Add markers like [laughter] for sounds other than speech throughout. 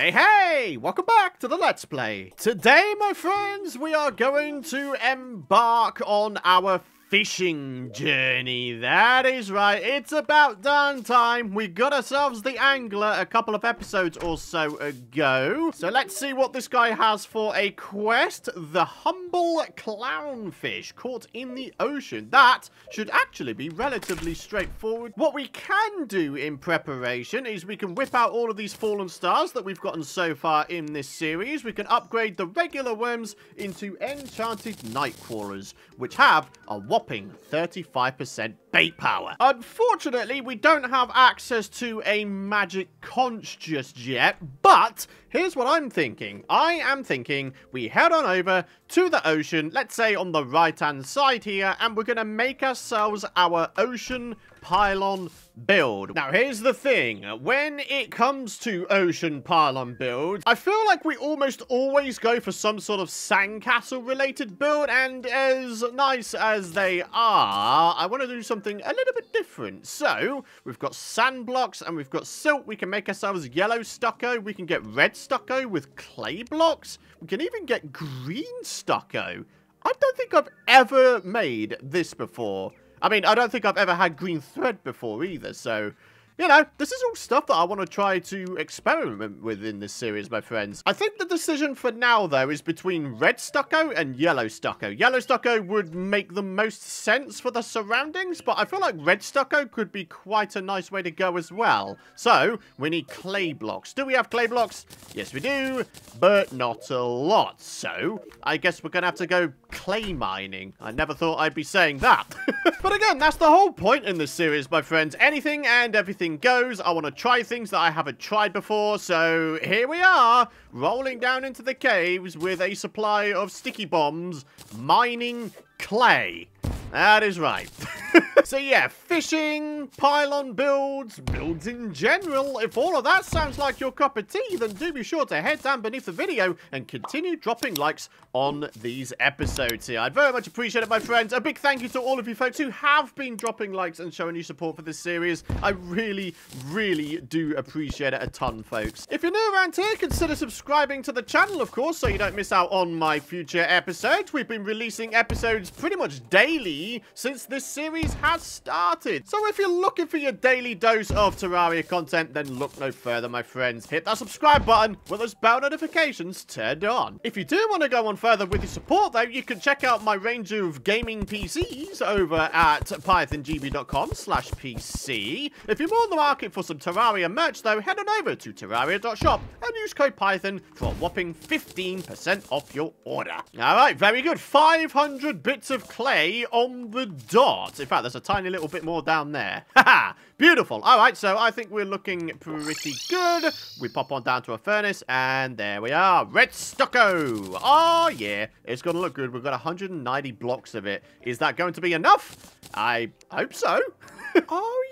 Hey, hey! Welcome back to the Let's Play. Today, my friends, we are going to embark on our fishing journey. That is right. It's about done time. We got ourselves the angler a couple of episodes or so ago. So let's see what this guy has for a quest. The humble clownfish caught in the ocean. That should actually be relatively straightforward. What we can do in preparation is we can whip out all of these fallen stars that we've gotten so far in this series. We can upgrade the regular worms into enchanted night crawlers, which have a whopping 35% bait power. Unfortunately, we don't have access to a magic conch just yet, but here's what I'm thinking. I am thinking we head on over to the ocean, let's say on the right-hand side here, and we're going to make ourselves our ocean pylon build. Now, here's the thing. When it comes to ocean pylon builds, I feel like we almost always go for some sort of sandcastle related build, and as nice as they are, I want to do something a little bit different. So, we've got sand blocks and we've got silt. We can make ourselves yellow stucco. We can get red stucco with clay blocks. We can even get green stucco. I don't think I've ever made this before. I mean, I don't think I've ever had green thread before either, so you know, this is all stuff that I want to try to experiment with in this series, my friends. I think the decision for now, though, is between red stucco and yellow stucco. Yellow stucco would make the most sense for the surroundings, but I feel like red stucco could be quite a nice way to go as well. So, we need clay blocks. Do we have clay blocks? Yes, we do, but not a lot. So, I guess we're going to have to go clay mining. I never thought I'd be saying that. [laughs] but again, that's the whole point in this series, my friends. Anything and everything goes. I want to try things that I haven't tried before. So here we are, rolling down into the caves with a supply of sticky bombs, mining clay. That is right. [laughs] so yeah, fishing, pylon builds, builds in general. If all of that sounds like your cup of tea, then do be sure to head down beneath the video and continue dropping likes on these episodes here. I'd very much appreciate it, my friends. A big thank you to all of you folks who have been dropping likes and showing you support for this series. I really, really do appreciate it a ton, folks. If you're new around here, consider subscribing to the channel, of course, so you don't miss out on my future episodes. We've been releasing episodes pretty much daily since this series has started. So if you're looking for your daily dose of Terraria content, then look no further, my friends. Hit that subscribe button with those bell notifications turned on. If you do want to go on further with your support, though, you can check out my range of gaming PCs over at pythongb.com slash PC. If you're more in the market for some Terraria merch, though, head on over to terraria.shop and use code Python for a whopping 15% off your order. All right, very good. 500 bits of clay on the dot. In fact, there's a tiny little bit more down there. [laughs] Haha, beautiful. All right, so I think we're looking pretty good. We pop on down to a furnace, and there we are. Red stucco. Oh, yeah, it's going to look good. We've got 190 blocks of it. Is that going to be enough? I hope so. [laughs] oh,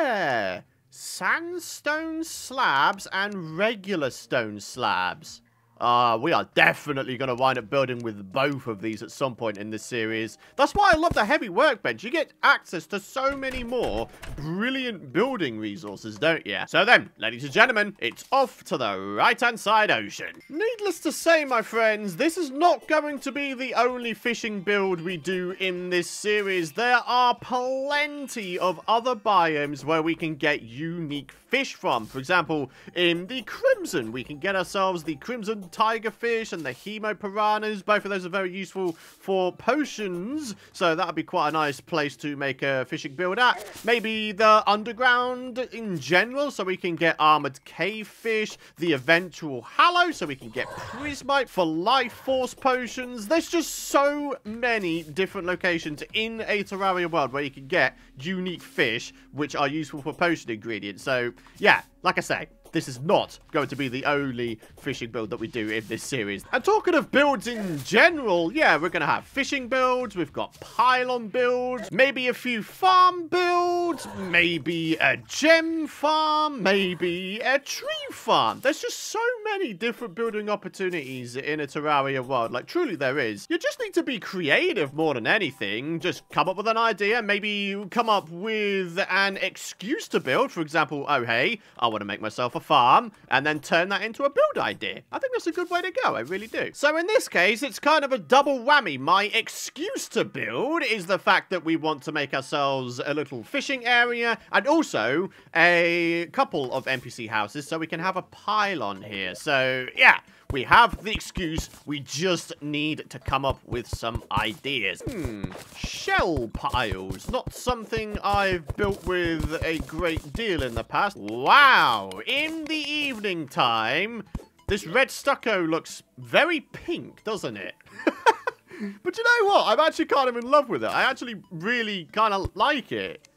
yeah. Sandstone slabs and regular stone slabs. Uh, we are definitely going to wind up building with both of these at some point in this series. That's why I love the heavy workbench. You get access to so many more brilliant building resources, don't you? So then, ladies and gentlemen, it's off to the right-hand side ocean. Needless to say, my friends, this is not going to be the only fishing build we do in this series. There are plenty of other biomes where we can get unique fish from. For example, in the Crimson, we can get ourselves the Crimson Tiger Fish and the Hemo Piranhas. Both of those are very useful for potions, so that would be quite a nice place to make a fishing build at. Maybe the Underground in general, so we can get Armored Cave Fish, the eventual Hallow, so we can get Prismite for Life Force potions. There's just so many different locations in a Terraria world where you can get unique fish, which are useful for potion ingredients. So yeah, like I say, this is not going to be the only fishing build that we do in this series. And talking of builds in general, yeah, we're going to have fishing builds, we've got pylon builds, maybe a few farm builds, maybe a gem farm, maybe a tree farm. There's just so many different building opportunities in a Terraria world. Like, truly there is. You just need to be creative more than anything. Just come up with an idea. Maybe come up with an excuse to build. For example, oh, hey, I want to make myself a farm. And then turn that into a build idea. I think that's a good way to go. I really do. So in this case, it's kind of a double whammy. My excuse to build is the fact that we want to make ourselves a little fishing area and also a couple of NPC houses so we can have a pylon here. So, yeah, we have the excuse. We just need to come up with some ideas. Hmm, shell piles. Not something I've built with a great deal in the past. Wow, in the evening time, this red stucco looks very pink, doesn't it? [laughs] but you know what? I'm actually kind of in love with it. I actually really kind of like it.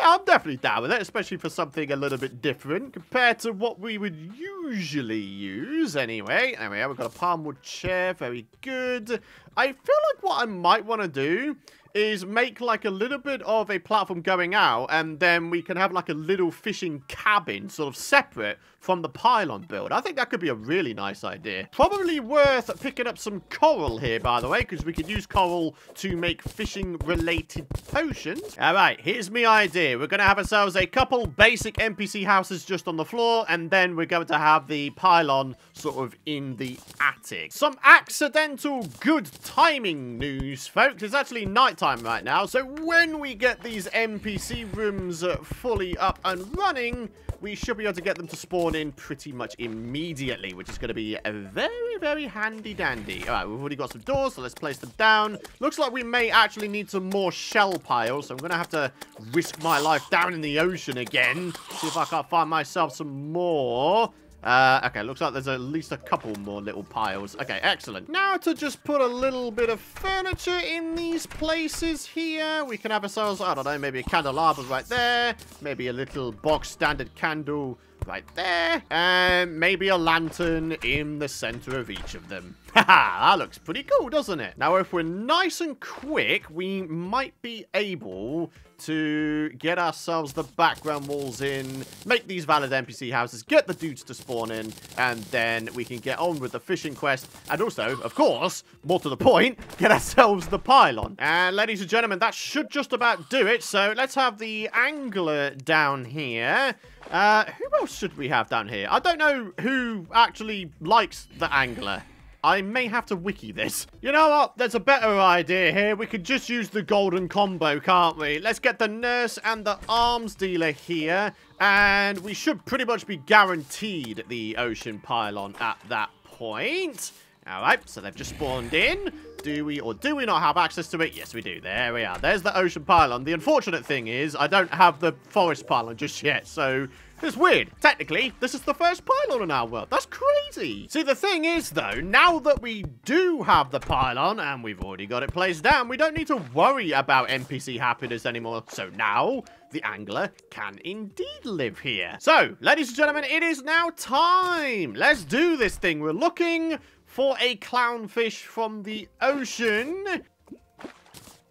I'm definitely down with it, especially for something a little bit different compared to what we would usually use anyway. Anyway, we've got a palmwood chair, very good. I feel like what I might want to do is make like a little bit of a platform going out and then we can have like a little fishing cabin sort of separate from the pylon build. I think that could be a really nice idea. Probably worth picking up some coral here, by the way, because we could use coral to make fishing-related potions. All right, here's my idea. We're going to have ourselves a couple basic NPC houses just on the floor, and then we're going to have the pylon sort of in the attic. Some accidental good timing news, folks. It's actually nighttime right now, so when we get these NPC rooms uh, fully up and running, we should be able to get them to spawn in pretty much immediately, which is going to be a very, very handy dandy. All right, we've already got some doors, so let's place them down. Looks like we may actually need some more shell piles, so I'm going to have to risk my life down in the ocean again. See if I can't find myself some more. Uh, okay, looks like there's at least a couple more little piles. Okay, excellent. Now to just put a little bit of furniture in these places here. We can have ourselves, I don't know, maybe a candelabra right there. Maybe a little box standard candle right there. And maybe a lantern in the center of each of them. [laughs] That looks pretty cool, doesn't it? Now, if we're nice and quick, we might be able to get ourselves the background walls in, make these valid NPC houses, get the dudes to spawn in, and then we can get on with the fishing quest. And also, of course, more to the point, [laughs] get ourselves the pylon. And ladies and gentlemen, that should just about do it. So let's have the angler down here. Uh, who else should we have down here? I don't know who actually likes the angler. I may have to wiki this. You know what? There's a better idea here. We could just use the golden combo, can't we? Let's get the nurse and the arms dealer here. And we should pretty much be guaranteed the ocean pylon at that point. All right, so they've just spawned in. Do we or do we not have access to it? Yes, we do. There we are. There's the ocean pylon. The unfortunate thing is I don't have the forest pylon just yet, so it's weird. Technically, this is the first pylon in our world. That's crazy. See, the thing is, though, now that we do have the pylon and we've already got it placed down, we don't need to worry about NPC happiness anymore. So now, the angler can indeed live here. So, ladies and gentlemen, it is now time. Let's do this thing. We're looking for a clownfish from the ocean.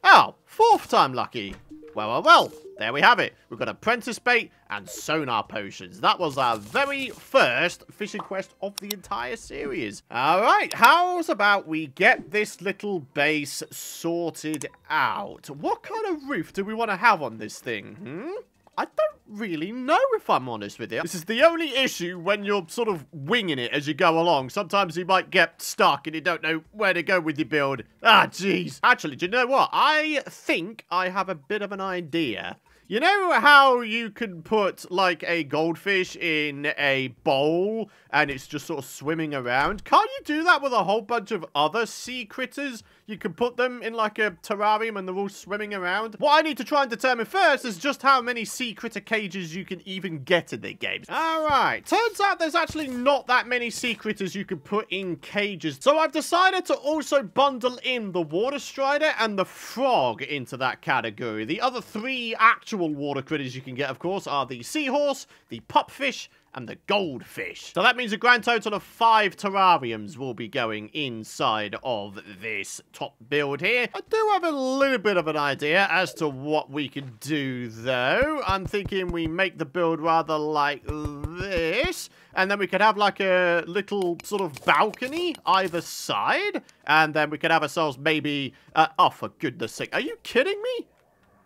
Oh, fourth time lucky. Well, well, well. There we have it. We've got apprentice bait and sonar potions. That was our very first fishing quest of the entire series. All right, how's about we get this little base sorted out? What kind of roof do we want to have on this thing? Hmm? I don't really know if I'm honest with you. This is the only issue when you're sort of winging it as you go along. Sometimes you might get stuck and you don't know where to go with your build. Ah, jeez. Actually, do you know what? I think I have a bit of an idea. You know how you can put, like, a goldfish in a bowl and it's just sort of swimming around? Can't you do that with a whole bunch of other sea critters? You can put them in, like, a terrarium and they're all swimming around? What I need to try and determine first is just how many sea critter cages you can even get in the game. Alright, turns out there's actually not that many sea critters you can put in cages. So I've decided to also bundle in the water strider and the frog into that category. The other three actual water critters you can get, of course, are the seahorse, the pupfish, and the goldfish. So that means a grand total of five terrariums will be going inside of this top build here. I do have a little bit of an idea as to what we could do, though. I'm thinking we make the build rather like this. And then we could have like a little sort of balcony either side. And then we could have ourselves maybe... Uh, oh, for goodness sake. Are you kidding me?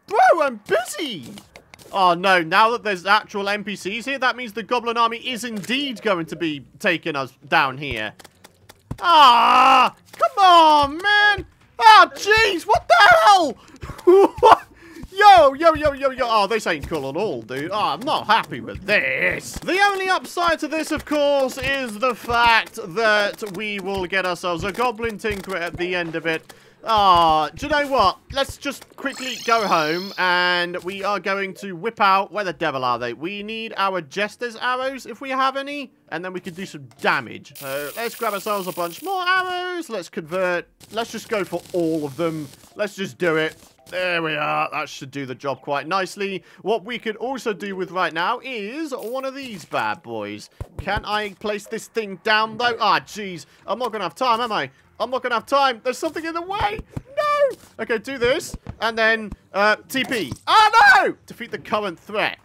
Bro, I'm busy. Oh, no. Now that there's actual NPCs here, that means the Goblin Army is indeed going to be taking us down here. Ah! Come on, man! Ah, jeez! What the hell? [laughs] what? Yo, yo, yo, yo, yo. Oh, this ain't cool at all, dude. Oh, I'm not happy with this. The only upside to this, of course, is the fact that we will get ourselves a Goblin Tinker at the end of it. Ah, oh, do you know what? Let's just quickly go home and we are going to whip out... Where the devil are they? We need our Jester's arrows if we have any. And then we can do some damage. So let's grab ourselves a bunch more arrows. Let's convert. Let's just go for all of them. Let's just do it. There we are. That should do the job quite nicely. What we could also do with right now is one of these bad boys. Can I place this thing down, though? Ah, jeez. I'm not going to have time, am I? I'm not going to have time. There's something in the way. No. Okay, do this. And then uh, TP. Ah, no! Defeat the current threat.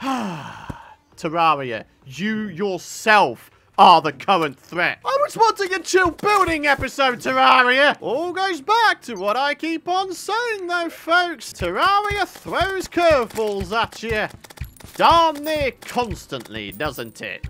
[sighs] Terraria, you yourself are the current threat. I was wanting a chill building episode, Terraria. All goes back to what I keep on saying, though, folks. Terraria throws curveballs at you. Darn near constantly, doesn't it?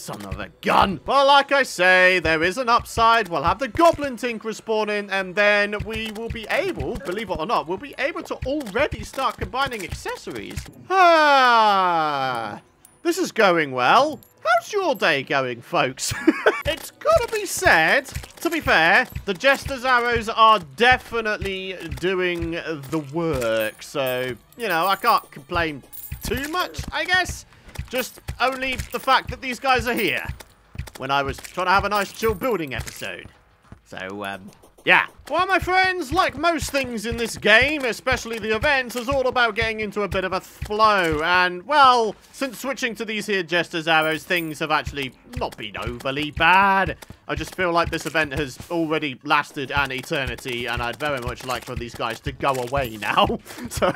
Son of a gun. But like I say, there is an upside. We'll have the Goblin Tinker spawn and then we will be able, believe it or not, we'll be able to already start combining accessories. Ah, this is going well. How's your day going, folks? [laughs] it's gotta be said, to be fair, the Jester's arrows are definitely doing the work. So, you know, I can't complain too much, I guess. Just only the fact that these guys are here when I was trying to have a nice chill building episode. So, um, yeah. Well, my friends, like most things in this game, especially the events, is all about getting into a bit of a flow. And, well, since switching to these here Jester's Arrows, things have actually not been overly bad. I just feel like this event has already lasted an eternity, and I'd very much like for these guys to go away [laughs] now. so...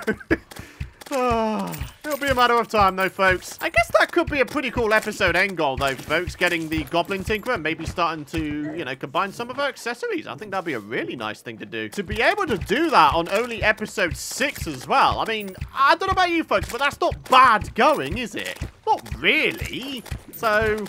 Ah, it'll be a matter of time, though, folks. I guess that could be a pretty cool episode end goal, though, folks. Getting the Goblin Tinkerer, maybe starting to, you know, combine some of her accessories. I think that'd be a really nice thing to do. To be able to do that on only episode 6 as well. I mean, I don't know about you folks, but that's not bad going, is it? Not really. So,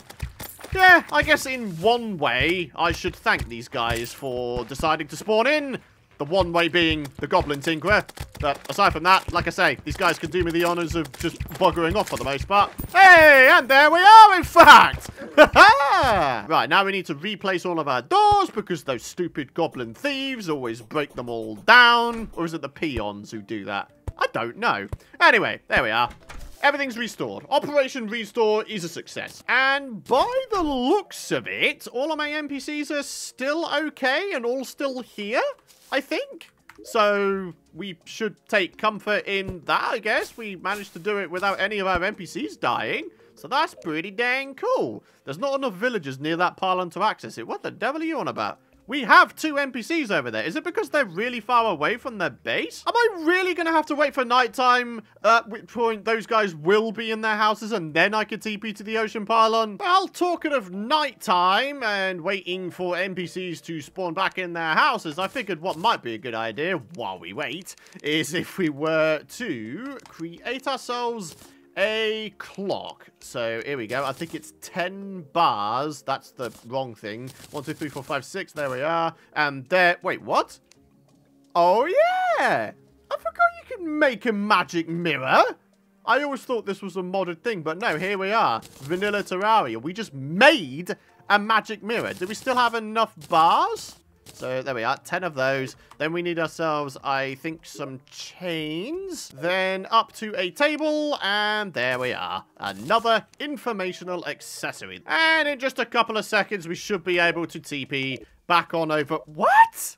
yeah, I guess in one way, I should thank these guys for deciding to spawn in. The one way being the Goblin Tinkerer. But aside from that, like I say, these guys can do me the honours of just buggering off for the most part. Hey, and there we are, in fact! [laughs] right, now we need to replace all of our doors because those stupid goblin thieves always break them all down. Or is it the peons who do that? I don't know. Anyway, there we are. Everything's restored. Operation Restore is a success. And by the looks of it, all of my NPCs are still okay and all still here, I think. So we should take comfort in that, I guess. We managed to do it without any of our NPCs dying. So that's pretty dang cool. There's not enough villagers near that pylon to access it. What the devil are you on about? We have two NPCs over there. Is it because they're really far away from their base? Am I really going to have to wait for nighttime, at which point those guys will be in their houses and then I could TP to the ocean pylon? Well, talking of nighttime and waiting for NPCs to spawn back in their houses, I figured what might be a good idea while we wait is if we were to create ourselves a clock. So here we go. I think it's 10 bars. That's the wrong thing. One, two, three, four, five, six. There we are. And there. Wait, what? Oh, yeah. I forgot you can make a magic mirror. I always thought this was a modded thing, but no, here we are. Vanilla Terraria. We just made a magic mirror. Do we still have enough bars? So there we are, 10 of those. Then we need ourselves, I think, some chains. Then up to a table, and there we are. Another informational accessory. And in just a couple of seconds, we should be able to TP back on over... What?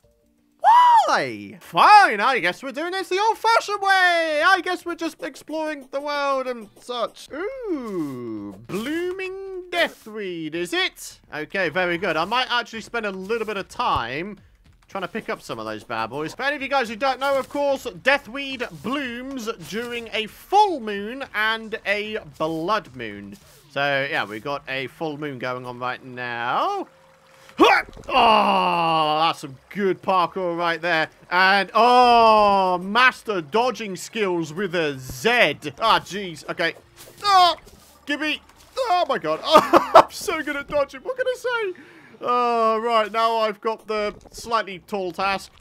Why? Fine, I guess we're doing this the old-fashioned way. I guess we're just exploring the world and such. Ooh, blooming Deathweed, is it? Okay, very good. I might actually spend a little bit of time trying to pick up some of those bad boys. For any of you guys who don't know, of course, Deathweed blooms during a full moon and a blood moon. So So, yeah, we've got a full moon going on right now. Oh, that's some good parkour right there. And, oh, master dodging skills with a Z. Ah, oh, jeez. Okay. Oh, give me. Oh, my God. Oh, [laughs] I'm so good at dodging. What can I say? Oh, right. Now I've got the slightly tall task.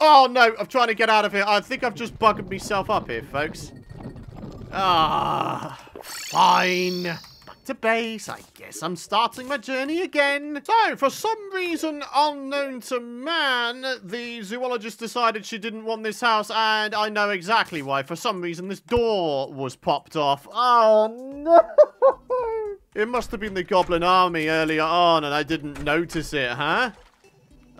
Oh, no. I'm trying to get out of here. I think I've just bugged myself up here, folks. Ah, fine to base. I guess I'm starting my journey again. So, for some reason unknown to man, the zoologist decided she didn't want this house, and I know exactly why. For some reason, this door was popped off. Oh, no! [laughs] It must have been the goblin army earlier on, and I didn't notice it, huh?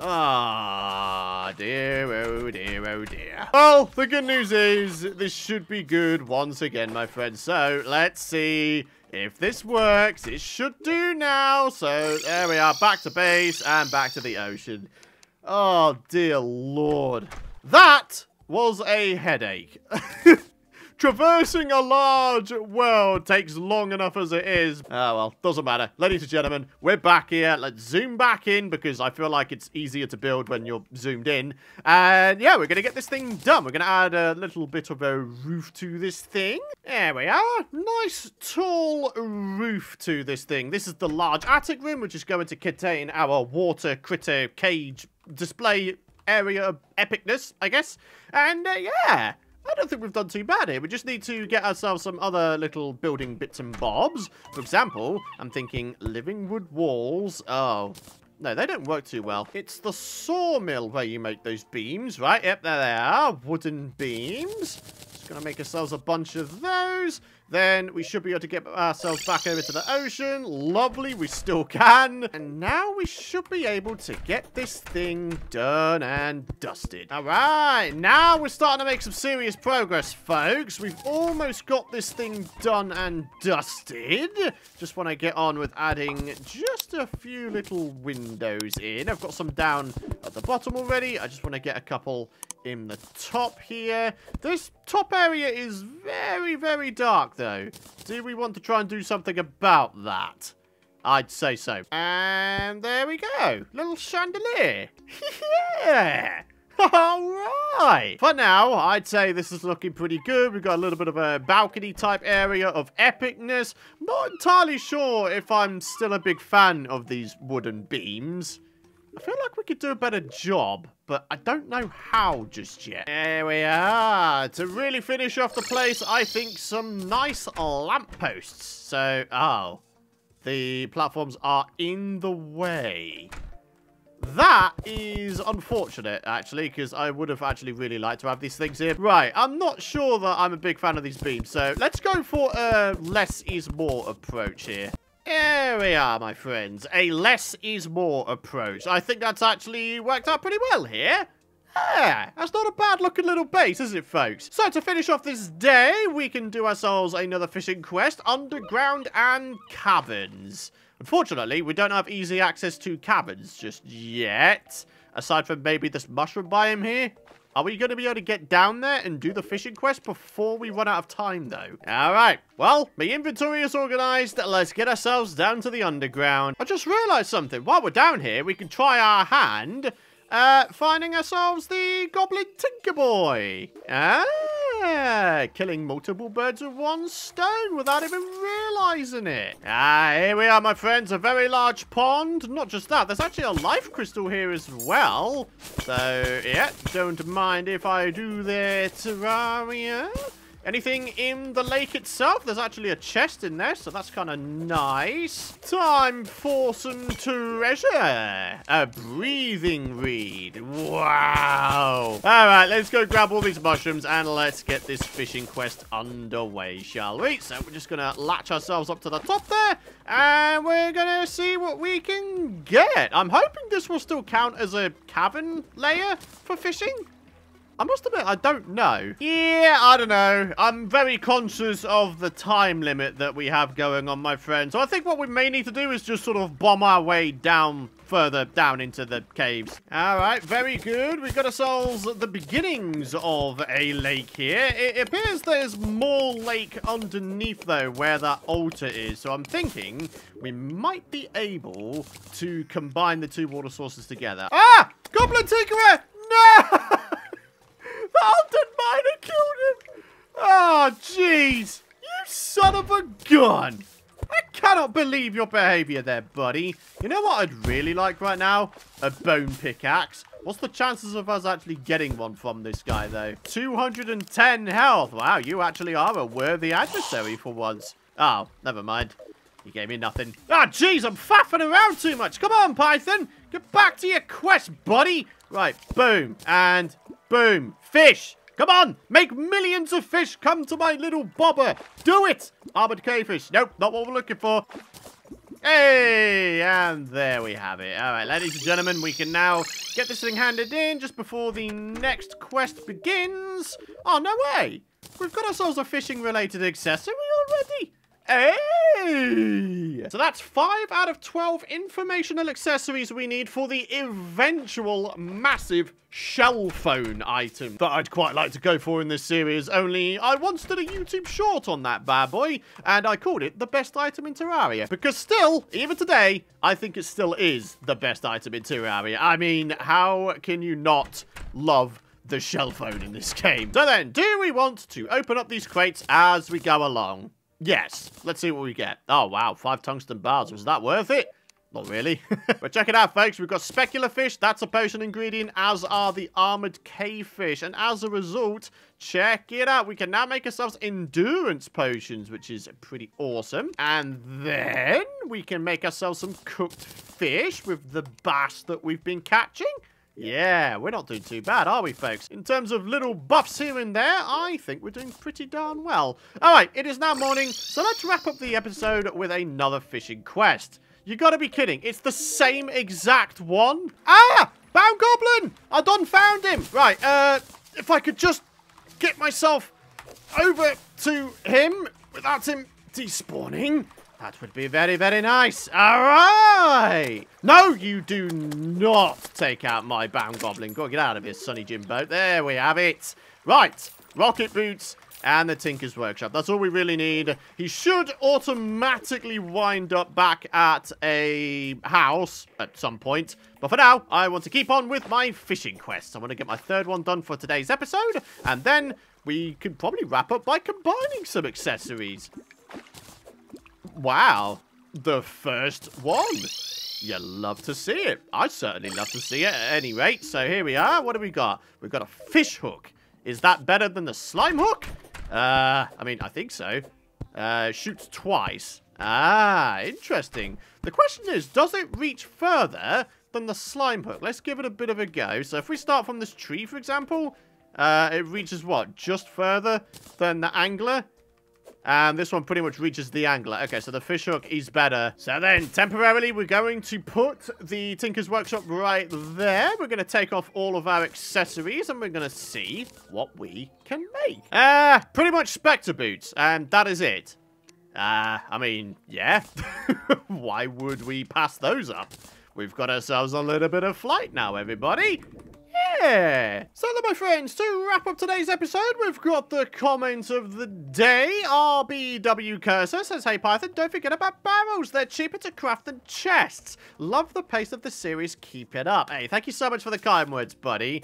Ah, dear, oh dear, oh dear. Well, the good news is this should be good once again, my friends. So, let's see if this works, it should do now. So there we are, back to base and back to the ocean. Oh, dear lord. That was a headache. [laughs] Traversing a large world takes long enough as it is. Oh, well, doesn't matter. Ladies and gentlemen, we're back here. Let's zoom back in because I feel like it's easier to build when you're zoomed in. And yeah, we're going to get this thing done. We're going to add a little bit of a roof to this thing. There we are. Nice tall roof to this thing. This is the large attic room, which is going to contain our water critter cage display area of epicness, I guess. And uh, yeah, I don't think we've done too bad here. We just need to get ourselves some other little building bits and bobs. For example, I'm thinking living wood walls. Oh, no, they don't work too well. It's the sawmill where you make those beams, right? Yep, there they are. Wooden beams. Just gonna make ourselves a bunch of those. Then we should be able to get ourselves back over to the ocean. Lovely, we still can. And now we should be able to get this thing done and dusted. All right, now we're starting to make some serious progress, folks. We've almost got this thing done and dusted. Just want to get on with adding just a few little windows in. I've got some down at the bottom already. I just want to get a couple in the top here. This top area is very, very dark, though. Do we want to try and do something about that? I'd say so. And there we go. Little chandelier. [laughs] yeah. [laughs] Alright! For now, I'd say this is looking pretty good. We've got a little bit of a balcony type area of epicness. Not entirely sure if I'm still a big fan of these wooden beams. I feel like we could do a better job, but I don't know how just yet. There we are. To really finish off the place, I think some nice lampposts. So, oh, the platforms are in the way. That is unfortunate, actually, because I would have actually really liked to have these things here. Right, I'm not sure that I'm a big fan of these beams, so let's go for a less is more approach here. Here we are, my friends. A less is more approach. I think that's actually worked out pretty well here. Yeah, that's not a bad looking little base, is it, folks? So to finish off this day, we can do ourselves another fishing quest, underground and caverns. Unfortunately, we don't have easy access to caverns just yet, aside from maybe this mushroom biome here. Are we going to be able to get down there and do the fishing quest before we run out of time, though? All right. Well, my inventory is organized. Let's get ourselves down to the underground. I just realized something. While we're down here, we can try our hand uh, finding ourselves the Goblin Tinker Boy. Ah, killing multiple birds with one stone without even realizing it. Ah, here we are, my friends. A very large pond. Not just that, there's actually a life crystal here as well. So, yeah, don't mind if I do the Terraria. Anything in the lake itself? There's actually a chest in there, so that's kind of nice. Time for some treasure. A breathing reed. Wow. All right, let's go grab all these mushrooms and let's get this fishing quest underway, shall we? So we're just going to latch ourselves up to the top there and we're going to see what we can get. I'm hoping this will still count as a cavern layer for fishing. I must admit, I don't know. Yeah, I don't know. I'm very conscious of the time limit that we have going on, my friend. So I think what we may need to do is just sort of bomb our way down further down into the caves. All right, very good. We've got ourselves the beginnings of a lake here. It appears there's more lake underneath, though, where that altar is. So I'm thinking we might be able to combine the two water sources together. Ah! Goblin Tinkerer! No! [laughs] the haunted miner killed him! Oh, jeez! You son of a gun! I cannot believe your behavior there, buddy. You know what I'd really like right now? A bone pickaxe. What's the chances of us actually getting one from this guy, though? 210 health. Wow, you actually are a worthy adversary for once. Oh, never mind. You gave me nothing. Ah, oh, jeez, I'm faffing around too much. Come on, Python. Get back to your quest, buddy. Right, boom, and boom. Fish. Come on, make millions of fish come to my little bobber. Do it. Armored cavefish. Nope, not what we're looking for. Hey, and there we have it. All right, ladies and gentlemen, we can now get this thing handed in just before the next quest begins. Oh, no way. We've got ourselves a fishing-related accessory already. Hey! So that's 5 out of 12 informational accessories we need for the eventual massive shell phone item that I'd quite like to go for in this series, only I once did a YouTube short on that bad boy, and I called it the best item in Terraria. Because still, even today, I think it still is the best item in Terraria. I mean, how can you not love the shell phone in this [laughs] game? So then, do we want to open up these crates as we go along? Yes. Let's see what we get. Oh, wow. Five tungsten bars. Was that worth it? Not really. [laughs] but check it out, folks. We've got specular fish. That's a potion ingredient, as are the armored cavefish. And as a result, check it out. We can now make ourselves endurance potions, which is pretty awesome. And then we can make ourselves some cooked fish with the bass that we've been catching. Yeah, we're not doing too bad, are we, folks? In terms of little buffs here and there, I think we're doing pretty darn well. All right, it is now morning, so let's wrap up the episode with another fishing quest. You gotta be kidding. It's the same exact one. Ah! Bound Goblin! I done found him. Right, uh, if I could just get myself over to him without him despawning. That would be very, very nice. All right. No, you do not take out my bound goblin. Go get out of here, Sonny Jim boat. There we have it. Right. Rocket boots and the Tinker's Workshop. That's all we really need. He should automatically wind up back at a house at some point. But for now, I want to keep on with my fishing quest. I want to get my third one done for today's episode. And then we could probably wrap up by combining some accessories. Wow. The first one. You love to see it. I certainly love to see it at any rate. So here we are. What do we got? We've got a fish hook. Is that better than the slime hook? Uh, I mean, I think so. Uh, shoots twice. Ah, interesting. The question is, does it reach further than the slime hook? Let's give it a bit of a go. So if we start from this tree, for example, uh, it reaches what? Just further than the angler? And this one pretty much reaches the angler. Okay, so the fishhook is better. So then, temporarily, we're going to put the Tinker's Workshop right there. We're going to take off all of our accessories, and we're going to see what we can make. Ah, uh, pretty much Spectre boots, and that is it. Ah, uh, I mean, yeah. [laughs] Why would we pass those up? We've got ourselves a little bit of flight now, everybody. Yeah. So then, my friends, to wrap up today's episode, we've got the comment of the day. RBW Cursor says, Hey Python, don't forget about barrels. They're cheaper to craft than chests. Love the pace of the series. Keep it up. Hey, thank you so much for the kind words, buddy.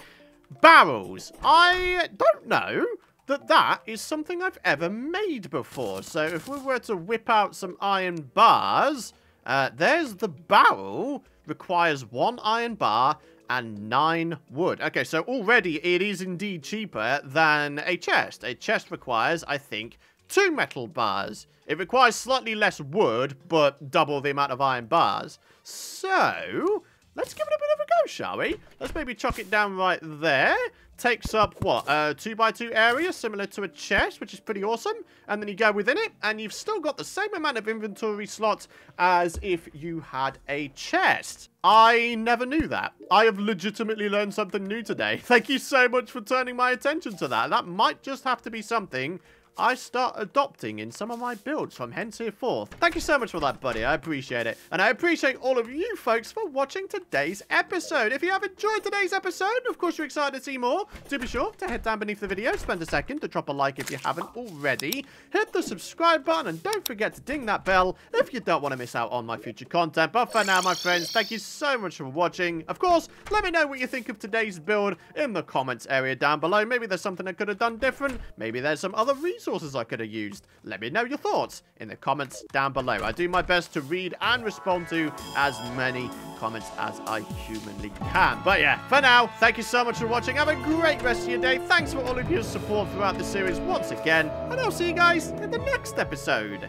Barrels. I don't know that that is something I've ever made before. So if we were to whip out some iron bars, uh, there's the barrel. Requires one iron bar and 9 wood. Okay, so already it is indeed cheaper than a chest. A chest requires, I think, two metal bars. It requires slightly less wood, but double the amount of iron bars. So, let's give it a bit of a go, shall we? Let's maybe chuck it down right there. Takes up, what, a 2 by 2 area, similar to a chest, which is pretty awesome. And then you go within it, and you've still got the same amount of inventory slots as if you had a chest. I never knew that. I have legitimately learned something new today. [laughs] Thank you so much for turning my attention to that. That might just have to be something I start adopting in some of my builds from henceforth. Thank you so much for that, buddy. I appreciate it. And I appreciate all of you folks for watching today's episode. If you have enjoyed today's episode, of course you're excited to see more, do be sure to head down beneath the video, spend a second to drop a like if you haven't already, hit the subscribe button, and don't forget to ding that bell if you don't want to miss out on my future content. But for now, my friends, thank you so much for watching. Of course, let me know what you think of today's build in the comments area down below. Maybe there's something I could have done different. Maybe there's some other reasons resources I could have used? Let me know your thoughts in the comments down below. I do my best to read and respond to as many comments as I humanly can. But yeah, for now, thank you so much for watching. Have a great rest of your day. Thanks for all of your support throughout the series once again. And I'll see you guys in the next episode.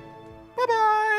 Bye-bye.